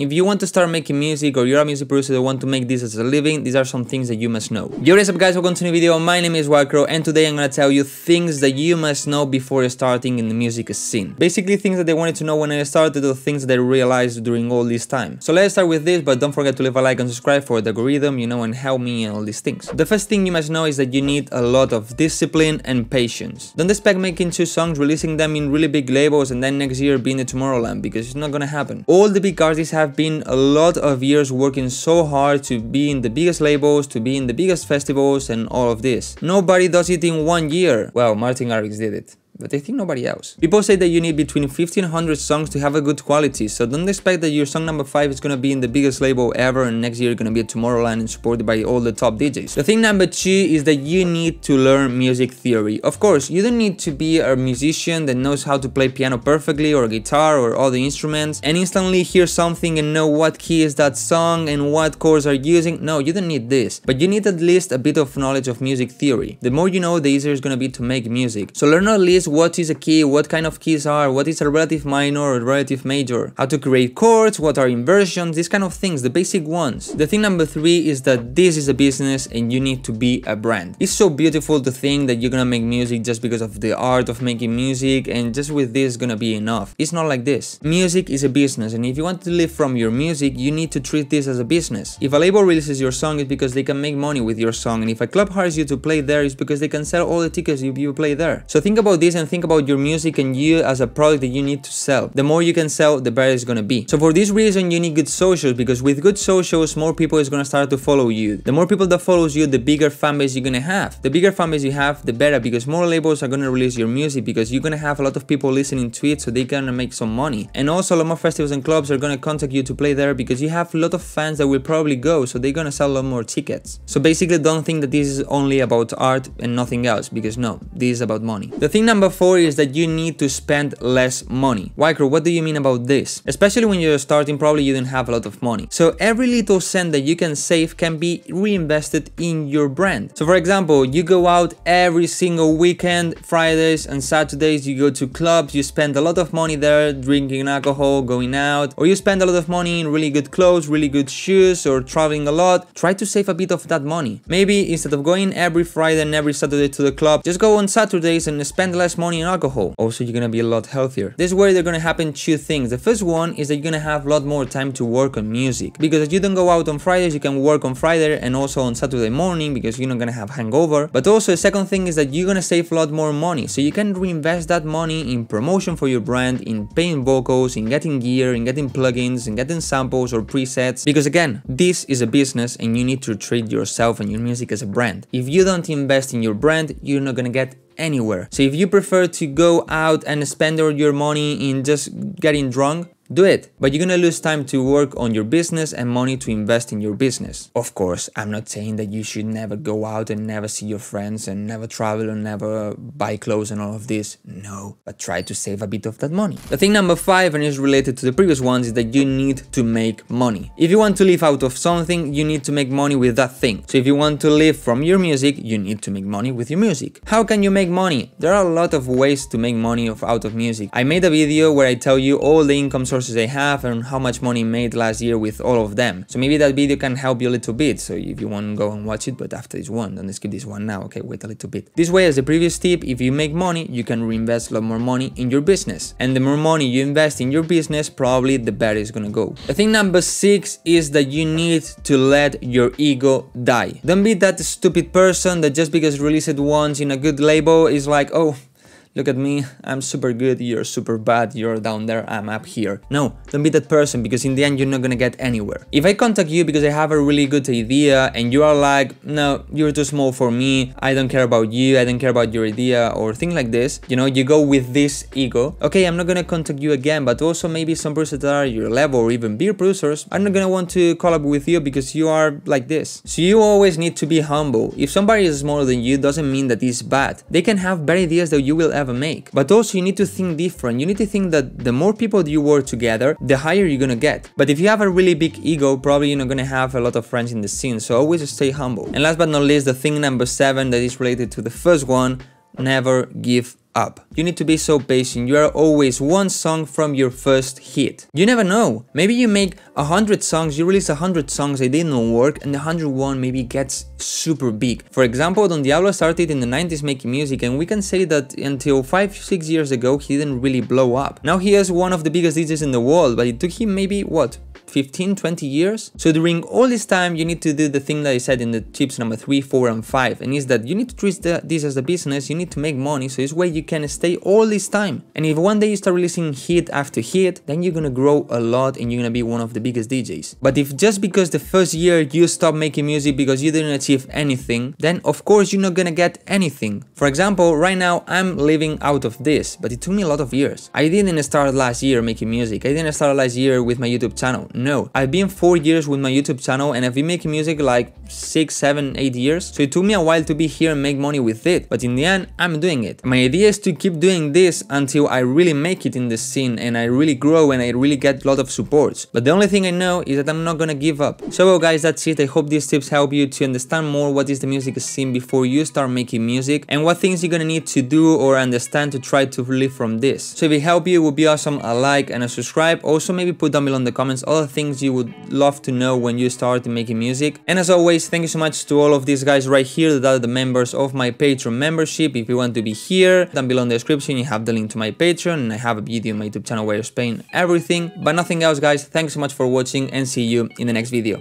If you want to start making music or you're a music producer that want to make this as a living, these are some things that you must know. Yo, what's up guys, welcome to a new video. My name is Wildcrow and today I'm gonna tell you things that you must know before starting in the music scene. Basically things that I wanted to know when I started or things that I realized during all this time. So let's start with this, but don't forget to leave a like and subscribe for the algorithm, you know, and help me and all these things. The first thing you must know is that you need a lot of discipline and patience. Don't expect making two songs, releasing them in really big labels and then next year being the Tomorrowland because it's not gonna happen. All the big artists have been a lot of years working so hard to be in the biggest labels, to be in the biggest festivals and all of this. Nobody does it in one year. Well, Martin Garrix did it but I think nobody else. People say that you need between 1500 songs to have a good quality, so don't expect that your song number 5 is gonna be in the biggest label ever and next year gonna be at Tomorrowland and supported by all the top DJs. The thing number 2 is that you need to learn music theory. Of course, you don't need to be a musician that knows how to play piano perfectly or guitar or all the instruments and instantly hear something and know what key is that song and what chords are using. No, you don't need this, but you need at least a bit of knowledge of music theory. The more you know, the easier it's gonna be to make music. So learn at least what is a key, what kind of keys are, what is a relative minor or relative major, how to create chords, what are inversions, these kind of things, the basic ones. The thing number three is that this is a business and you need to be a brand. It's so beautiful to think that you're gonna make music just because of the art of making music and just with this gonna be enough. It's not like this. Music is a business and if you want to live from your music, you need to treat this as a business. If a label releases your song, it's because they can make money with your song and if a club hires you to play there, it's because they can sell all the tickets you play there. So think about this and think about your music and you as a product that you need to sell. The more you can sell, the better it's gonna be. So for this reason, you need good socials because with good socials, more people is gonna start to follow you. The more people that follows you, the bigger fan base you're gonna have. The bigger fan base you have, the better because more labels are gonna release your music because you're gonna have a lot of people listening to it so they're gonna make some money. And also a lot more festivals and clubs are gonna contact you to play there because you have a lot of fans that will probably go so they're gonna sell a lot more tickets. So basically don't think that this is only about art and nothing else because no, this is about money. The thing number four is that you need to spend less money. Wildcrow, what do you mean about this? Especially when you're starting, probably you don't have a lot of money. So every little cent that you can save can be reinvested in your brand. So for example, you go out every single weekend, Fridays and Saturdays, you go to clubs, you spend a lot of money there drinking alcohol, going out, or you spend a lot of money in really good clothes, really good shoes, or traveling a lot. Try to save a bit of that money. Maybe instead of going every Friday and every Saturday to the club, just go on Saturdays and spend less money on alcohol. Also, you're gonna be a lot healthier. This way, they're gonna happen two things. The first one is that you're gonna have a lot more time to work on music. Because if you don't go out on Fridays, you can work on Friday and also on Saturday morning because you're not gonna have hangover. But also the second thing is that you're gonna save a lot more money. So you can reinvest that money in promotion for your brand, in paying vocals, in getting gear, in getting plugins, in getting samples or presets. Because again, this is a business and you need to treat yourself and your music as a brand. If you don't invest in your brand, you're not gonna get anywhere. So if you prefer to go out and spend all your money in just getting drunk, do it. But you're gonna lose time to work on your business and money to invest in your business. Of course, I'm not saying that you should never go out and never see your friends and never travel and never buy clothes and all of this. No, but try to save a bit of that money. The thing number five, and is related to the previous ones, is that you need to make money. If you want to live out of something, you need to make money with that thing. So if you want to live from your music, you need to make money with your music. How can you make money? There are a lot of ways to make money out of music. I made a video where I tell you all the income sources sources they have and how much money made last year with all of them. So maybe that video can help you a little bit. So if you want to go and watch it, but after this one, don't skip this one now. Okay, wait a little bit. This way, as the previous tip, if you make money, you can reinvest a lot more money in your business. And the more money you invest in your business, probably the better it's gonna go. I think number six is that you need to let your ego die. Don't be that stupid person that just because released once in a good label is like, oh, look at me, I'm super good, you're super bad, you're down there, I'm up here. No, don't be that person because in the end you're not gonna get anywhere. If I contact you because I have a really good idea and you are like, no, you're too small for me, I don't care about you, I don't care about your idea or thing like this, you know, you go with this ego, okay, I'm not gonna contact you again, but also maybe some producers that are your level or even bigger producers are not gonna want to collab with you because you are like this. So you always need to be humble. If somebody is smaller than you doesn't mean that it's bad. They can have better ideas that you will ever make. But also you need to think different. You need to think that the more people you work together, the higher you're gonna get. But if you have a really big ego, probably you're not gonna have a lot of friends in the scene. So always stay humble. And last but not least, the thing number seven that is related to the first one, never give up. You need to be so patient. You are always one song from your first hit. You never know. Maybe you make a hundred songs, you release a hundred songs, they didn't work, and the hundred one maybe gets super big. For example, Don Diablo started in the 90s making music, and we can say that until 5-6 years ago he didn't really blow up. Now he is one of the biggest DJs in the world, but it took him maybe, what, 15, 20 years. So during all this time, you need to do the thing that I said in the tips number 3, 4 and 5 and is that you need to treat the, this as a business, you need to make money so this way you can stay all this time. And if one day you start releasing hit after hit, then you're gonna grow a lot and you're gonna be one of the biggest DJs. But if just because the first year you stop making music because you didn't achieve anything, then of course you're not gonna get anything. For example, right now I'm living out of this, but it took me a lot of years. I didn't start last year making music, I didn't start last year with my YouTube channel. No, I've been 4 years with my YouTube channel and I've been making music like 6, 7, 8 years. So it took me a while to be here and make money with it. But in the end, I'm doing it. My idea is to keep doing this until I really make it in the scene and I really grow and I really get a lot of support. But the only thing I know is that I'm not gonna give up. So well guys, that's it. I hope these tips help you to understand more what is the music scene before you start making music and what things you're gonna need to do or understand to try to live from this. So if it helped you, it would be awesome a like and a subscribe. Also maybe put down below in the comments the things you would love to know when you start making music. And as always, thank you so much to all of these guys right here that are the members of my Patreon membership. If you want to be here, down below in the description you have the link to my Patreon and I have a video on my YouTube channel where I explain everything. But nothing else guys, thanks so much for watching and see you in the next video.